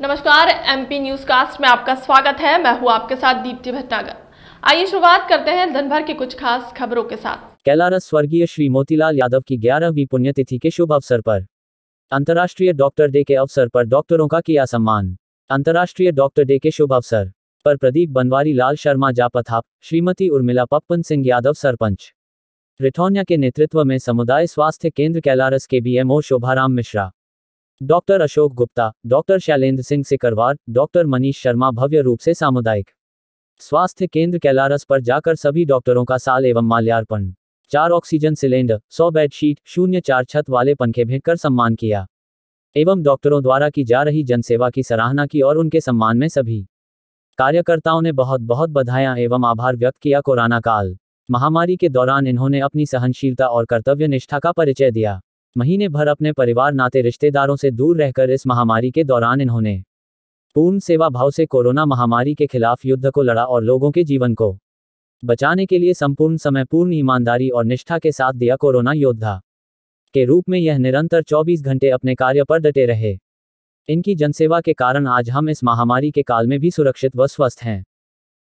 नमस्कार MP news cast में आपका स्वागत है। मैं हूँ आपके साथ दीप्ति भटनागर आइए शुरुआत करते हैं दिन भर की कुछ खास खबरों के साथ। कैलारस स्वर्गीय श्री मोतीलाल यादव की ग्यारहवीं पुण्यतिथि के शुभ अवसर पर। अंतर्राष्ट्रीय डॉक्टर डे के अवसर पर डॉक्टरों का किया सम्मान। अंतर्राष्ट्रीय डॉक्टर डे के शुभ अवसर पर प्रदीप बनवारी, लाल शर्मा जापथाप श्रीमती उर्मिला पप्पन सिंह यादव सरपंच। रिठौनिया के नेतृत्व में समुदाय स्वास्थ्य केंद्र कैलारस के BMO Shobharam Mishra. Doctor Ashok Gupta, doctor Shailendra Singh Sikarwar, doctor Manish Sharma भव्य रूप से सामुदायिक स्वास्थ्य केंद्र कैलारस पर जाकर सभी डॉक्टरों का साल एवं माल्यार्पण। चार ऑक्सीजन सिलेंडर, सौ बेडशीट शून्य चार छत वाले पंखे भेंट कर सम्मान किया। एवं डॉक्टरों द्वारा की जा रही जनसेवा की सराहना की और उनके सम्मान में सभी कार्यकर्ताओं ने बहुत बहुत बधाया एवं आभार व्यक्त किया कोरोना काल महामारी के दौरान इन्होंने अपनी सहनशीलता और कर्तव्य निष्ठा का परिचय दिया। महीने भर अपने परिवार, नाते, रिश्तेदारों से दूर रहकर इस महामारी के दौरान इन्होंने पूर्ण सेवा भाव से कोरोना महामारी के खिलाफ युद्ध को लड़ा और लोगों के जीवन को बचाने के लिए संपूर्ण समय पूर्ण ईमानदारी और निष्ठा के साथ दिया कोरोना योद्धा के रूप में यह निरंतर 24 घंटे अपने कार्य पर डटे रहे। इनकी जनसेवा के कारण आज हम इस महामारी के काल में भी सुरक्षित व स्वस्थ हैं।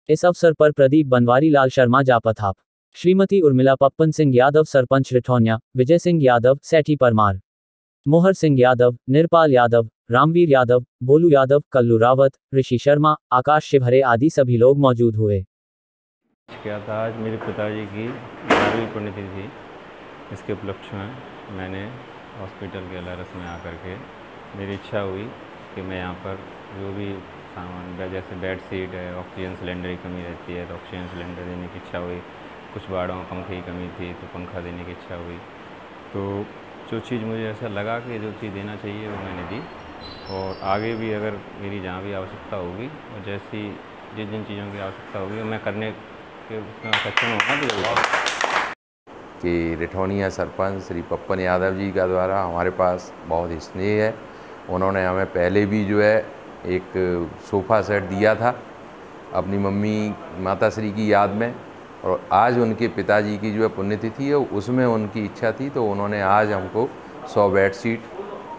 इस अवसर पर प्रदीप बनवारी लाल शर्मा, जापथाप श्रीमती उर्मिला पप्पन सिंह यादव, सरपंच रिठौनिया, विजय सिंह यादव, सैठी परमार, मोहर सिंह यादव, निरपाल यादव, रामवीर यादव, बोलू यादव, कल्लू रावत, ऋषि शर्मा, आकाश शिवहरे आदि सभी लोग मौजूद हुए। क्या था आज मेरे पिताजी की ग्यारहवीं पुण्यतिथि इसके उपलक्ष्य में मैंने हॉस्पिटल के एल में आकर के मेरी इच्छा हुई कि मैं यहाँ पर जो भी सामान, जैसे बेड सीट है, ऑक्सीजन सिलेंडर की कमी रहती है तो ऑक्सीजन सिलेंडर देने की इच्छा हुई। कुछ वार्डों में पंखे की कमी थी तो पंखा देने की इच्छा हुई। तो जो चीज़ मुझे ऐसा लगा कि जो चीज़ देना चाहिए वो मैंने दी। और आगे भी अगर मेरी जहाँ भी आवश्यकता होगी, और जैसी जिन जिन चीज़ों की आवश्यकता होगी, मैं करने के उसमें सक्षम होगा तो कि रिठौनिया सरपंच श्री पप्पन यादव जी का द्वारा हमारे पास बहुत स्नेह है। उन्होंने हमें पहले भी जो है एक सोफ़ा सेट दिया था अपनी मम्मी माता श्री की याद में। और आज उनके पिताजी की जो है पुण्यतिथि है, उसमें उनकी इच्छा थी तो उन्होंने आज हमको सौ बेड सीट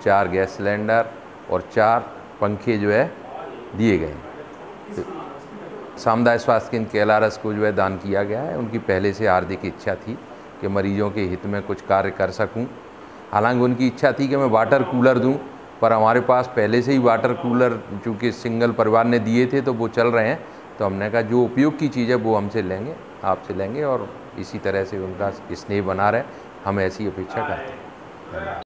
चार गैस सिलेंडर और चार पंखे जो है दिए गए तो सामुदाय स्वास्थ्य केंद्र कैलारस को जो है दान किया गया है। उनकी पहले से हार्दिक इच्छा थी कि मरीजों के हित में कुछ कार्य कर सकूँ। हालाँकि उनकी इच्छा थी कि मैं वाटर कूलर दूँ, पर हमारे पास पहले से ही वाटर कूलर, चूँकि सिंगल परिवार ने दिए थे तो वो चल रहे हैं। तो हमने कहा, जो उपयोग की चीज़ है, वो हमसे लेंगे। आपसे लेंगे और इसी तरह से उनका स्नेह बना रहे। हम ऐसी अपेक्षा करते हैं।